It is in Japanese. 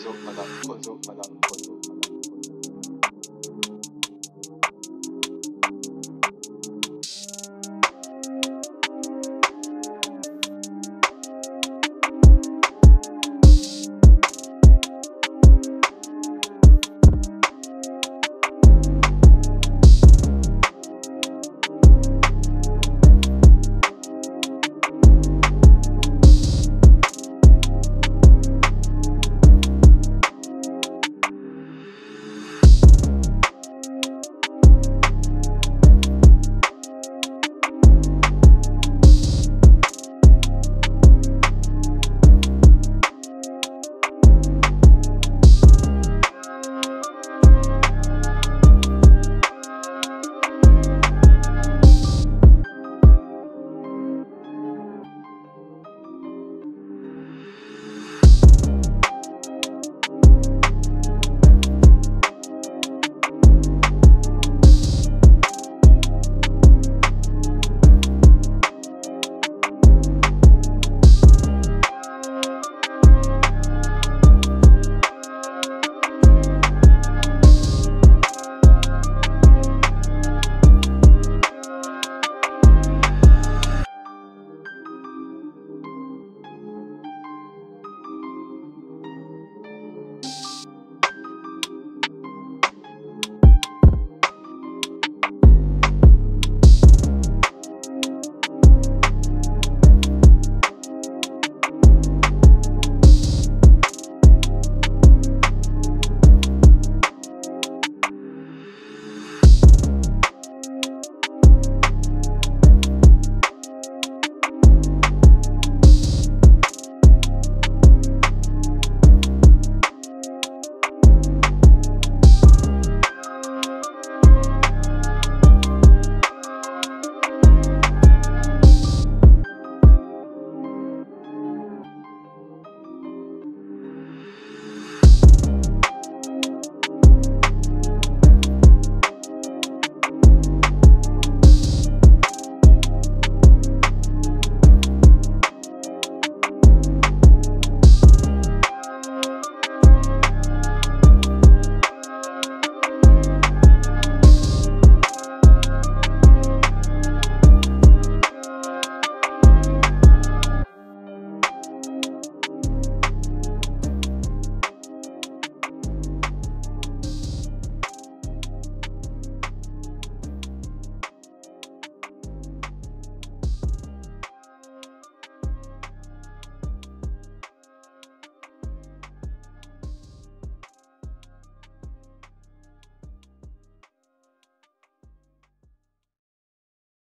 Kozo Mala, Kozo Mala, Kozo